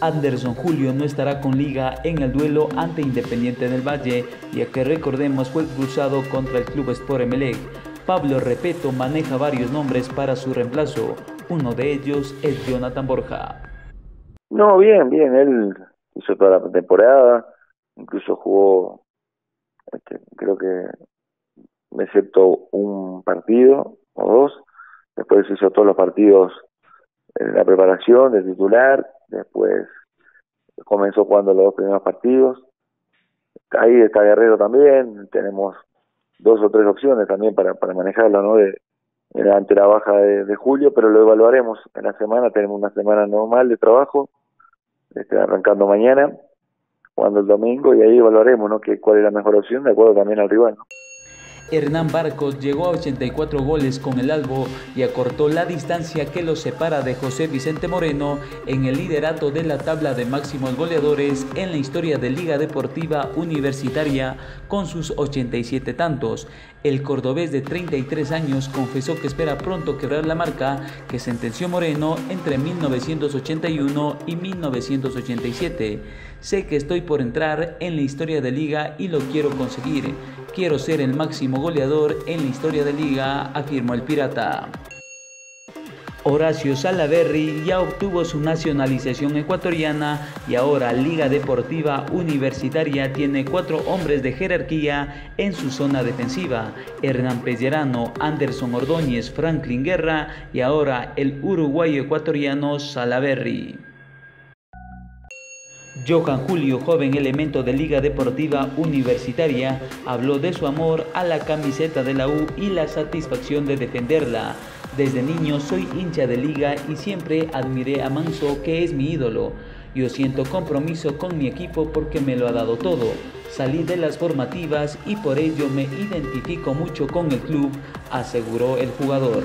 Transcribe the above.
Anderson Julio no estará con liga en el duelo ante Independiente del Valle, ya que recordemos fue expulsado contra el Club Sport Emelec. Pablo Repeto maneja varios nombres para su reemplazo. Uno de ellos es Jonathan Borja. No, bien, bien. Él hizo toda la temporada, incluso jugó, este, creo que, excepto un partido o dos. Después hizo todos los partidos en la preparación de titular. Después comenzó jugando los dos primeros partidos. Ahí está Guerrero también. Tenemos dos o tres opciones también para, para manejarlo, ¿no? De, ante la baja de, julio, pero lo evaluaremos en la semana. Tenemos una semana normal de trabajo, este, arrancando mañana, jugando el domingo, y ahí evaluaremos, ¿no? Que, cuál es la mejor opción, de acuerdo también al rival. Hernán Barcos llegó a 84 goles con el Albo y acortó la distancia que lo separa de José Vicente Moreno en el liderato de la tabla de máximos goleadores en la historia de Liga Deportiva Universitaria con sus 87 tantos. El cordobés de 33 años confesó que espera pronto quebrar la marca que sentenció Moreno entre 1981 y 1987. Sé que estoy por entrar en la historia de liga y lo quiero conseguir. Quiero ser el máximo goleador en la historia de liga, afirmó el Pirata. Horacio Salaverri ya obtuvo su nacionalización ecuatoriana y ahora Liga Deportiva Universitaria tiene cuatro hombres de jerarquía en su zona defensiva, Hernán Pellerano, Anderson Ordóñez, Franklin Guerra y ahora el uruguayo ecuatoriano Salaverri. Johan Julio, joven elemento de Liga Deportiva Universitaria, habló de su amor a la camiseta de la U y la satisfacción de defenderla. Desde niño soy hincha de liga y siempre admiré a Manso, que es mi ídolo. Yo siento compromiso con mi equipo porque me lo ha dado todo. Salí de las formativas y por ello me identifico mucho con el club, aseguró el jugador.